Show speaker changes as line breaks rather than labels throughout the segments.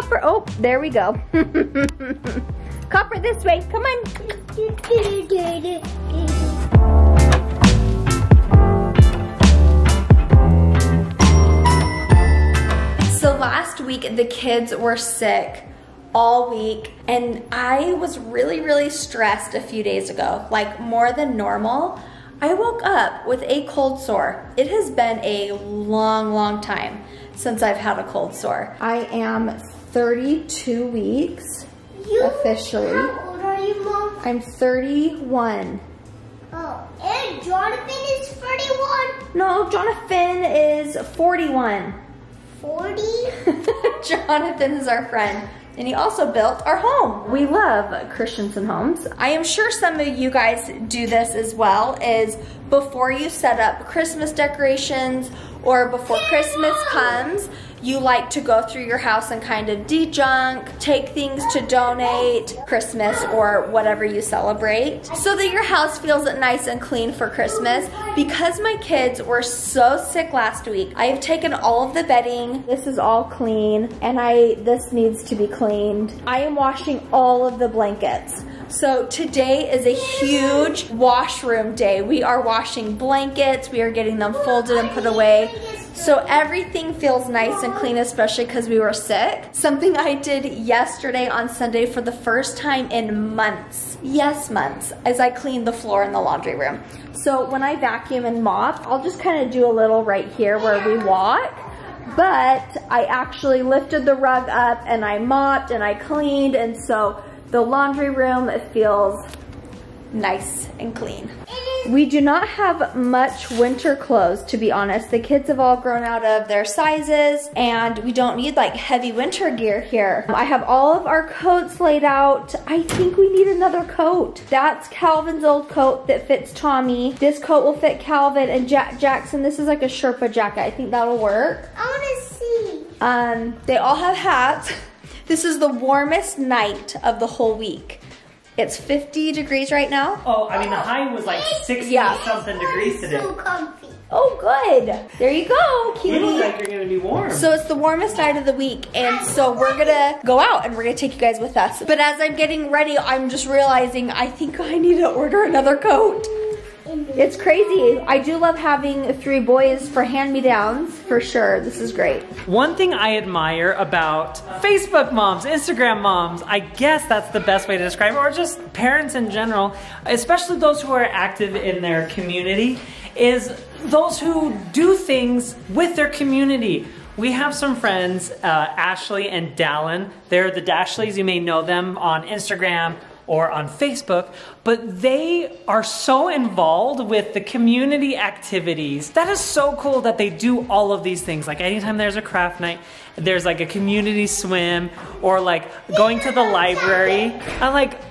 Copper. Oh, there we go. Copper, this way. Come on. So last week, the kids were sick all week and I was really, really stressed a few days ago, like more than normal. I woke up with a cold sore. It has been a long, long time since I've had a cold sore. I am 32 weeks
You,
officially.
How old are you, Mom?
I'm 31.
Oh, and Jonathan is 31.
No, Jonathan is 41.
40?
Jonathan is our friend. And he also built our home. We love Christensen Homes. I am sure some of you guys do this as well, is before you set up Christmas decorations or before Christmas comes, you like to go through your house and kind of de-junk, take things to donate Christmas or whatever you celebrate so that your house feels nice and clean for Christmas. Because my kids were so sick last week, I have taken all of the bedding. This is all clean and I this needs to be cleaned. I am washing all of the blankets. So today is a huge washroom day. We are washing blankets, we are getting them folded and put away. So everything feels nice and clean, especially because we were sick. Something I did yesterday on Sunday for the first time in months, yes months, as I cleaned the floor in the laundry room. So when I vacuum and mop, I'll just kind of do a little right here where we walk but I actually lifted the rug up and I mopped and I cleaned and so the laundry room feels nice and clean. We do not have much winter clothes, to be honest. The kids have all grown out of their sizes and we don't need like heavy winter gear here. I have all of our coats laid out. I think we need another coat. That's Calvin's old coat that fits Tommy. This coat will fit Calvin and Jack Jackson. This is like a Sherpa jacket. I think that'll work.
I want to see.
Um, they all have hats. This is the warmest night of the whole week. It's 50 degrees right now.
Oh, I mean, the high was like 60
Yeah.
something degrees today.
So comfy.
Oh, good. There you go,
You
cutie.
look like you're gonna be warm.
So it's the warmest night of the week, and so we're gonna go out and we're gonna take you guys with us. But as I'm getting ready, I'm just realizing I think I need to order another coat. It's crazy. I do love having three boys for hand-me-downs, for sure. This is great.
One thing I admire about Facebook moms, Instagram moms, I guess that's the best way to describe it, or just parents in general, especially those who are active in their community, is those who do things with their community. We have some friends, uh, Ashley and Dallin. They're the Dashleys. You may know them on Instagram or on Facebook, but they are so involved with the community activities. That is so cool that they do all of these things. Like anytime there's a craft night, there's like a community swim or like going to the library. I'm like,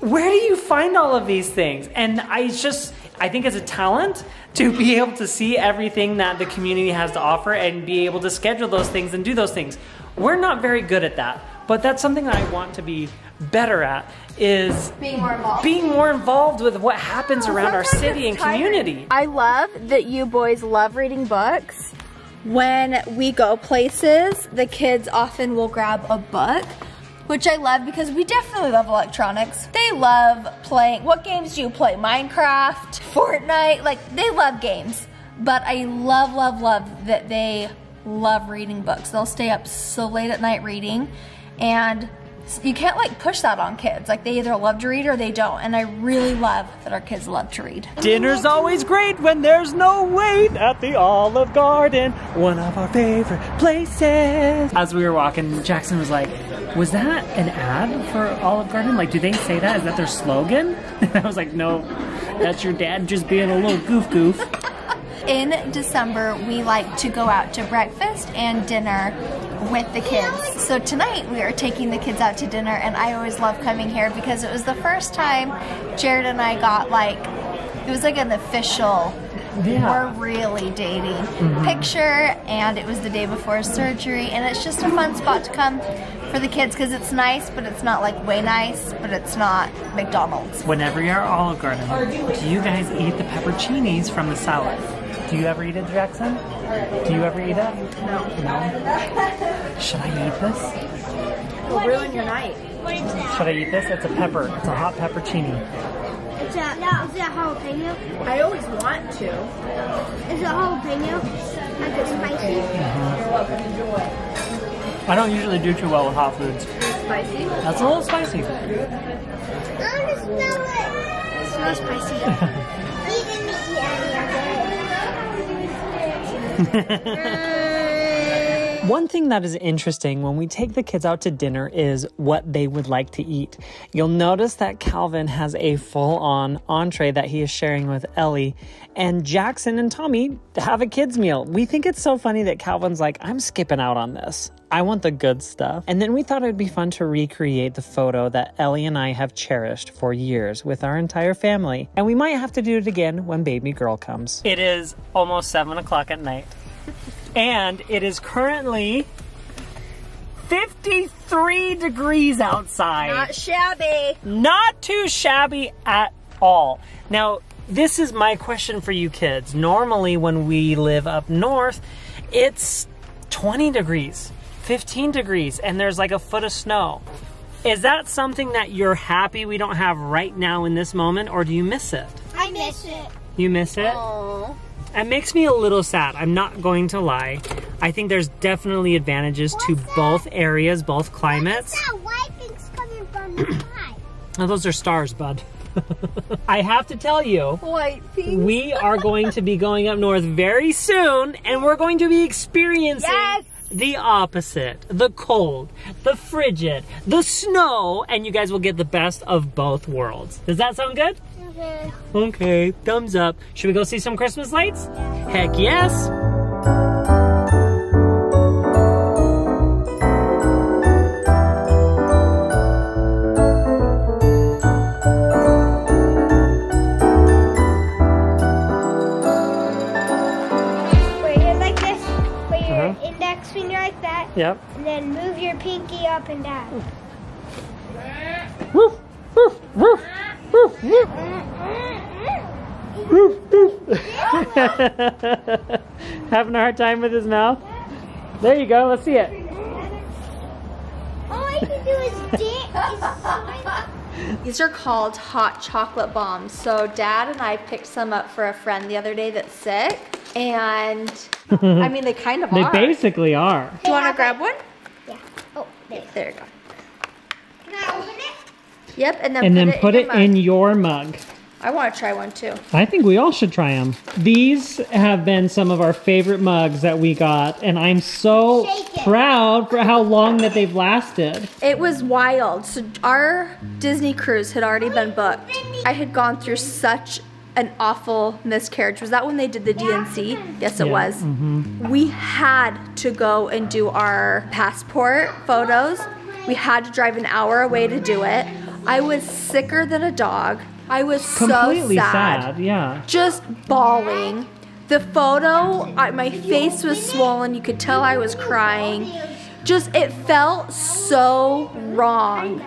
where do you find all of these things? And I just, I think it's a talent to be able to see everything that the community has to offer and be able to schedule those things and do those things. We're not very good at that, but that's something that I want to be better at is
Being more involved.
being more involved with what happens oh, around our city and community.
I love that you boys love reading books. When we go places, the kids often will grab a book, which I love because we definitely love electronics. They love playing. What games do you play? Minecraft, Fortnite, like they love games. But I love, love, love that they love reading books. They'll stay up so late at night reading and you can't like push that on kids. Like they either love to read or they don't. And I really love that our kids love to read.
Dinner's always great when there's no wait at the Olive Garden, one of our favorite places. As we were walking, Jackson was like, Was that an ad for Olive Garden? Like, do they say that? Is that their slogan? And I was like, No, that's your dad just being a little goof goof.
In December, we like to go out to breakfast and dinner with the kids. So tonight we are taking the kids out to dinner and I always love coming here because it was the first time Jared and I got like, it was like an official,
Yeah.
we're really dating mm-hmm. picture and it was the day before surgery and it's just a fun spot to come for the kids because it's nice but it's not like way nice but it's not McDonald's.
Whenever you're at Olive Garden, do you guys eat the pepperoncinis from the salad? Do you ever eat it, Jackson? Do you ever eat it? No. No? Should I eat this?
will ruin your night.
What is that?
Should I eat this? It's a pepper. It's a hot peppercini.
It's a, is it a jalapeno?
I always want to.
Is it jalapeno? Like it's spicy? Mm-hmm.
I don't usually do too well with hot foods.
Spicy.
That's a little spicy.
I want to smell it. It smells spicy.
One thing that is interesting when we take the kids out to dinner is what they would like to eat. You'll notice that Calvin has a full on entree that he is sharing with Ellie, and Jackson and Tommy have a kids' meal. We think it's so funny that Calvin's like, I'm skipping out on this. I want the good stuff. And then we thought it would be fun to recreate the photo that Ellie and I have cherished for years with our entire family. And we might have to do it again when baby girl comes. It is almost 7 o'clock at night and it is currently 53 degrees outside.
Not shabby.
Not too shabby at all. Now, this is my question for you kids. Normally, when we live up north, it's 20 degrees, 15 degrees, and there's like a foot of snow. Is that something that you're happy we don't have right now in this moment, or do you miss it?
I miss it.
You miss it?
Oh.
It makes me a little sad. I'm not going to lie. I think there's definitely advantages to
that?
both areas, both climates.
What's that white thing's coming from the sky?
Oh, those are stars, bud. I have to tell you, we are going to be going up north very soon, and we're going to be experiencing
Yes!
The opposite the cold, the frigid, the snow, and you guys will get the best of both worlds. Does that sound good?
Okay.
Okay, thumbs up. Should we go see some Christmas lights? Heck yes!
Up and down.
Woof, woof, woof, woof, woof. Having a hard time with his mouth? There you go, let's see it.
All I can do is dance.
These are called hot chocolate bombs. So dad and I picked some up for a friend the other day that's sick. And I mean, they kind of
They
are.
basically are.
Do you want to grab one?
Yeah. There.
There you go.
Can I open it?
Yep, and then
And
put
then
it
put
in
it
your mug.
in your mug.
I want to try one too.
I think we all should try them. These have been some of our favorite mugs that we got, and I'm so proud for how long that they've lasted.
It was wild. So our Disney cruise had already been booked. I had gone through such an awful miscarriage. Was that when they did the D&C? Yes, it
Yeah,
was. Mm-hmm. We had to go and do our passport photos. We had to drive an hour away to do it. I was sicker than a dog. I was
Completely
so
sad. yeah.
just bawling. The photo, I, my face was swollen. You could tell I was crying. Just, it felt so wrong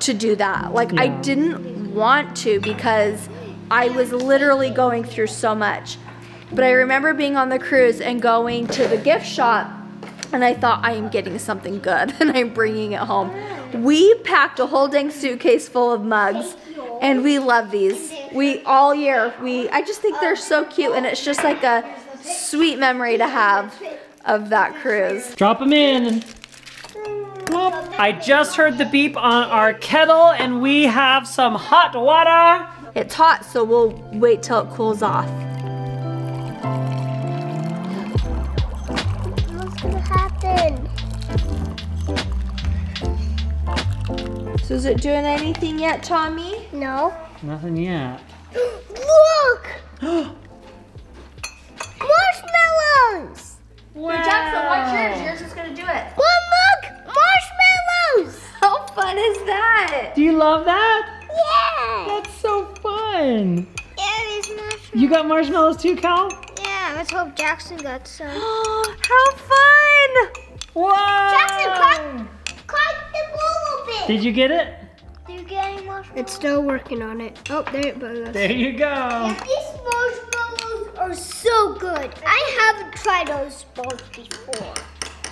to do that. Like, I didn't want to because I was literally going through so much. But I remember being on the cruise and going to the gift shop, and I thought, I am getting something good, and I'm bringing it home. We packed a whole dang suitcase full of mugs, and we love these. We all year we I just think they're so cute, and it's just like a sweet memory to have of that cruise.
Drop them in. Whoop. I just heard the beep on our kettle, and we have some hot water.
It's hot, so we'll wait till it cools off.
What's gonna happen?
So is it doing anything yet, Tommy?
No.
Nothing yet.
Look! Marshmallows!
Jackson, watch yours. Yours is gonna do it.
One look! Marshmallows!
How fun is that?
Do you love that?
Yeah!
That's so fun.
Yeah, there's marshmallows.
You got marshmallows too, Cal?
Yeah, let's hope Jackson got some.
How fun!
Whoa!
Jackson, crack, crack the ball a bit.
Did you get it?
Do you get any marshmallows? It's still working on it. Oh, there it goes.
There you go.
These marshmallows are so good. I haven't tried those balls before.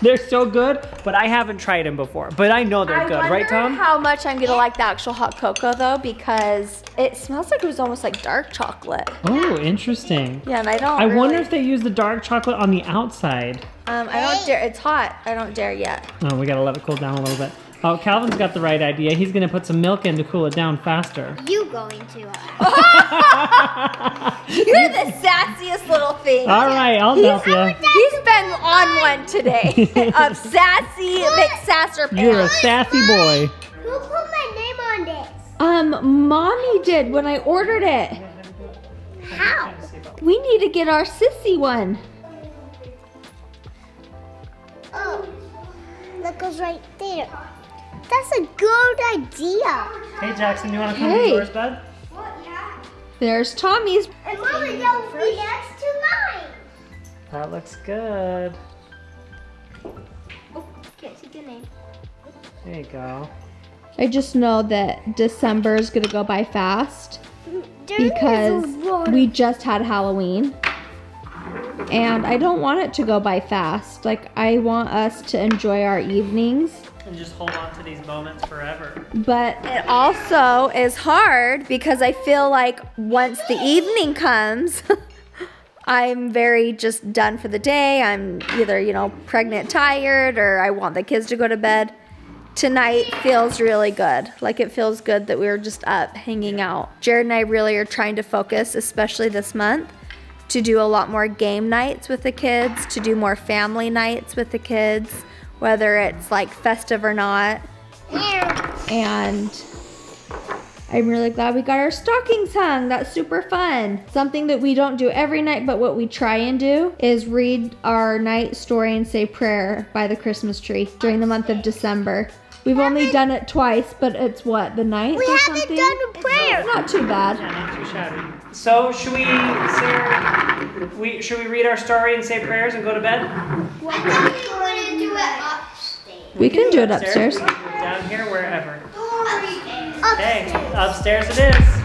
They're so good, but I haven't tried them before. But I know they're
I
good, right, Tom?
how much I'm gonna like the actual hot cocoa though, because it smells like it was almost like dark chocolate.
oh, interesting.
Yeah, and I don't.
I wonder if they use the dark chocolate on the outside.
Um, I don't dare. It's hot. I don't dare yet.
Oh, we gotta let it cool down a little bit. Oh, Calvin's got the right idea. He's gonna put some milk in to cool it down faster.
You going to? Uh,
You're the sassiest little thing.
All right, I'll help you.
He's been on one today of sassy McSasser
You're a sassy boy.
who put my name on this?
Um, mommy did when I ordered it.
How?
We need to get our sissy one.
Oh, that goes right there. That's a good idea.
Hey, Jackson, you wanna come
Hey.
to yours, bud?
What? Yeah.
There's Tommy's.
And Mama, that will be next to mine.
That looks good.
Oh, can't see the name.
There you go.
I just know that December is gonna go by fast
There is
because we just had Halloween. And I don't want it to go by fast. Like, I want us to enjoy our evenings.
And just hold on to these moments forever.
But it also is hard because I feel like once the evening comes, I'm very just done for the day. I'm either, you know, pregnant, tired, or I want the kids to go to bed. Tonight feels really good. Like it feels good that we were just up hanging out. Jared and I really are trying to focus, especially this month, to do a lot more game nights with the kids, to do more family nights with the kids, whether it's like festive or not and I'm really glad we got our stockings hung. That's super fun. Something that we don't do every night, but what we try and do is read our night story and say prayer by the Christmas tree during the month of December. We've only done it twice, but it's what, the ninth
we
or
haven't done a prayer.
Not too bad.
Yeah, not too shabby. So, should we, Sarah, we, should we read our story and say prayers and go to bed?
What are we going to do it upstairs?
We can do it upstairs.
We can do it down here, wherever.
Upstairs.
Okay, upstairs it is.